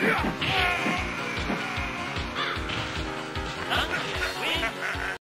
Yeah.